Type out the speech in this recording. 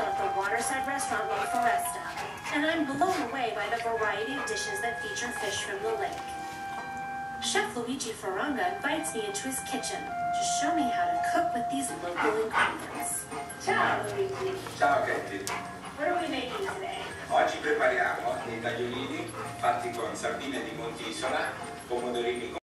At the waterside restaurant La Foresta, and I'm blown away by the variety of dishes that feature fish from the lake. Chef Luigi Faranga invites me into his kitchen to show me how to cook with these local ingredients. Ciao Luigi, Ciao Katie, what are we making today? oggi prepariamo dei tagliolini fatti con sardine di Montisola, pomodorini